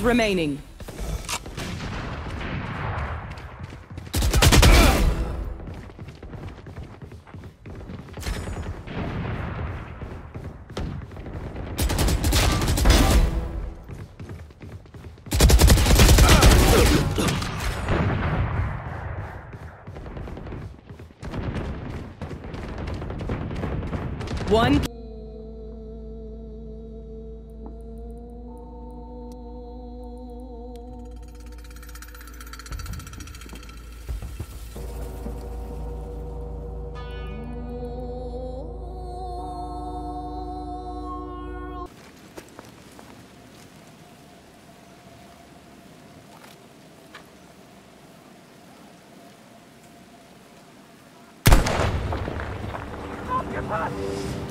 remaining. One. Ah!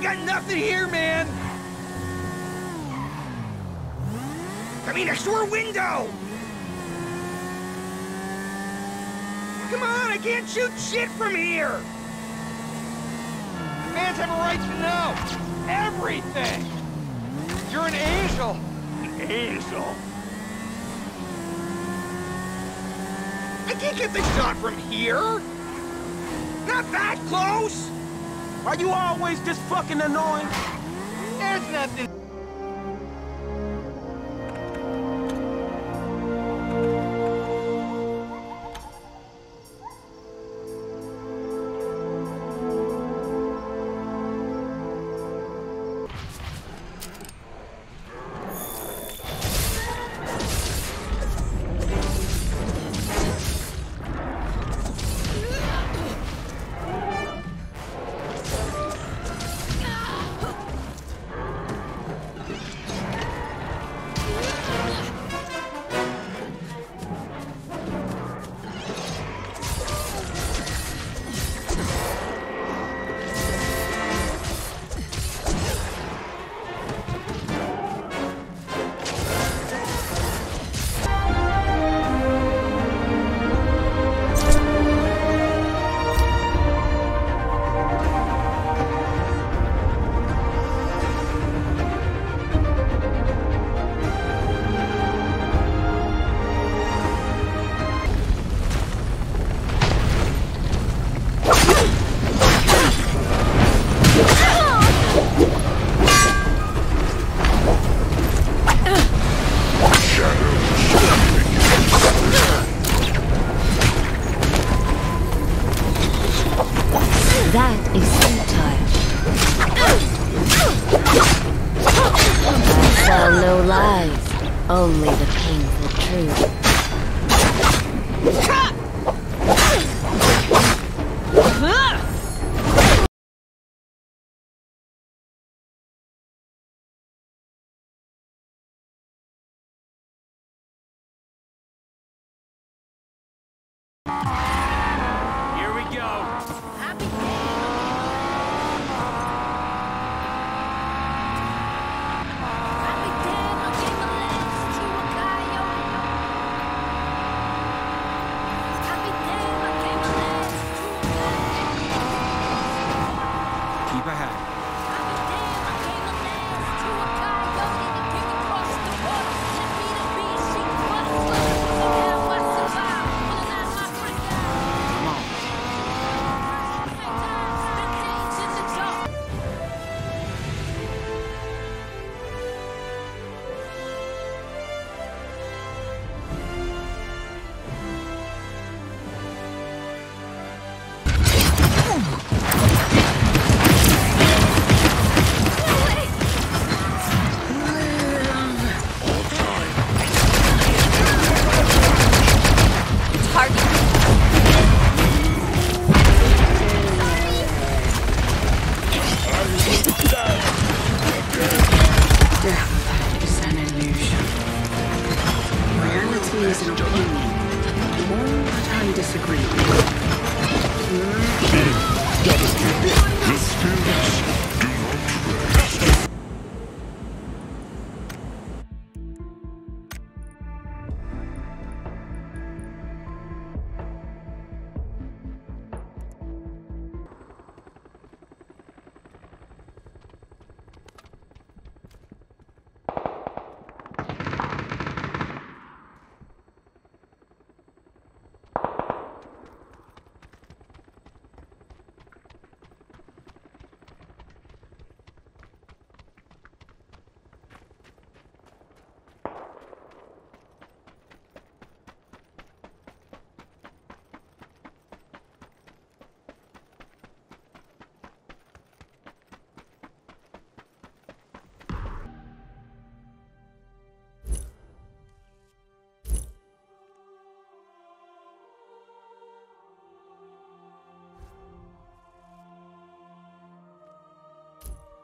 Got nothing here, man! I mean, a store window! Come on, I can't shoot shit from here! The fans have a right to know everything! You're an angel! An angel? I can't get the shot from here! Not that close! Are you always this fucking annoying? There's nothing. Only the painful truth.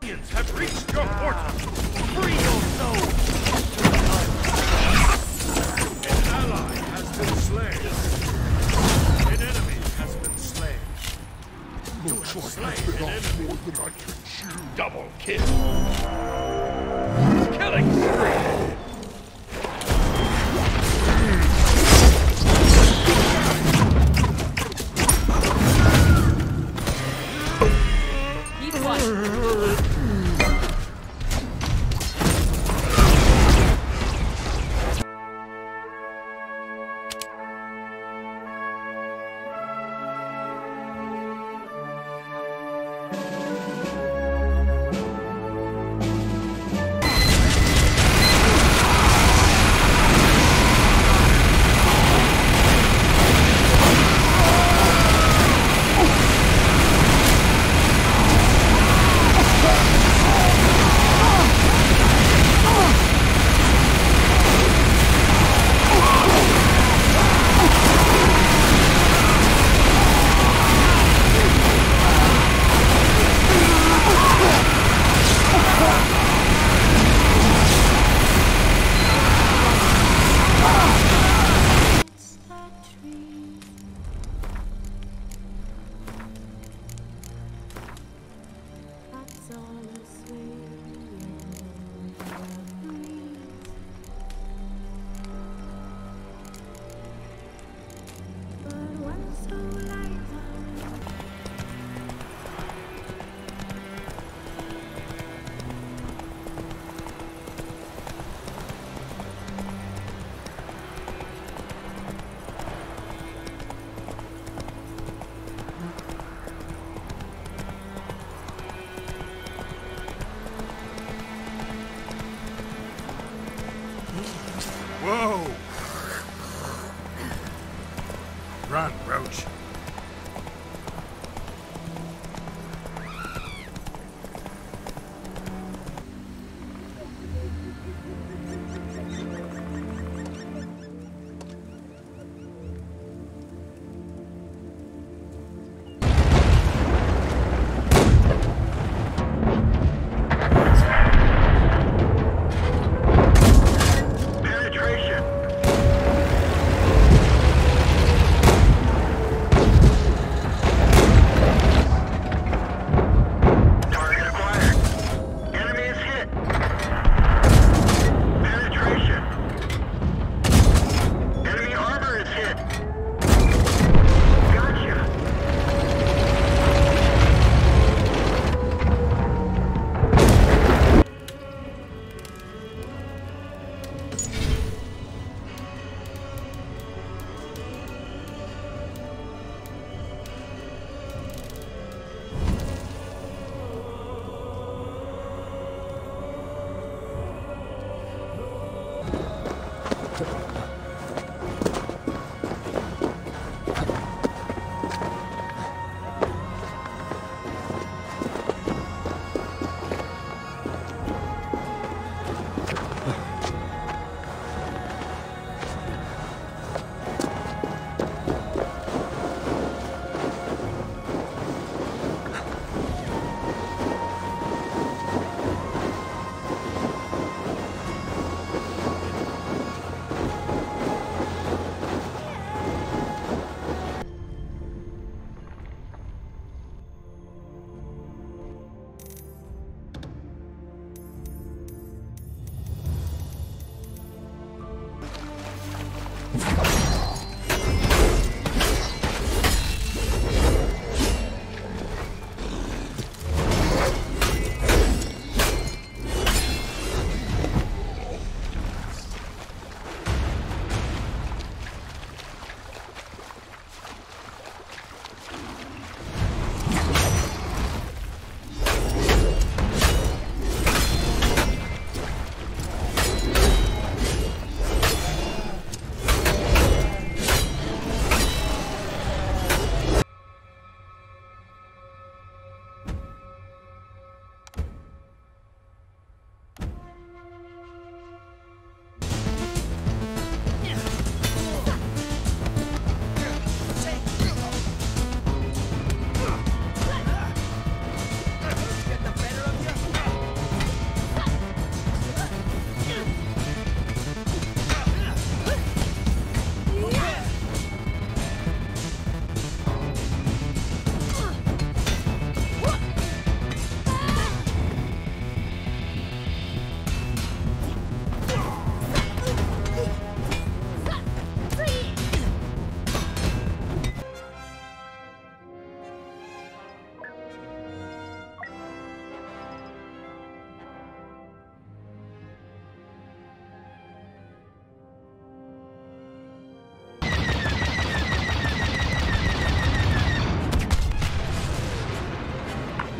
Aliens have reached your portal. Free your soul. An ally has been slain. An enemy has been slain. Looks like I've been off more than I can Double kill.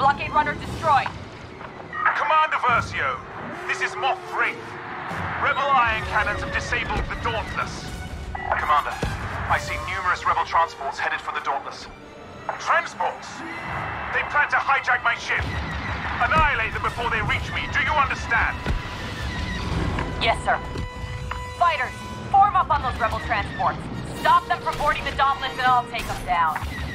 Blockade runner destroyed. Commander Versio, this is Moff Wraith. Rebel ion cannons have disabled the Dauntless. Commander, I see numerous rebel transports headed for the Dauntless. Transports? They plan to hijack my ship. Annihilate them before they reach me. Do you understand? Yes, sir. Fighters, form up on those rebel transports. Stop them from boarding the Dauntless and I'll take them down.